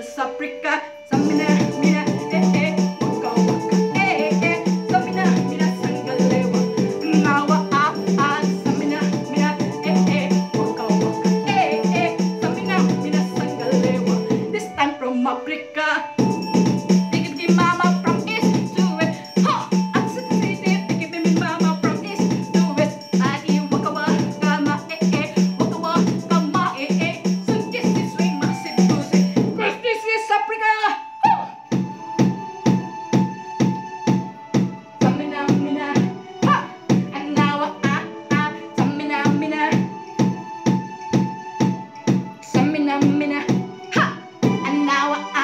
The Saprica now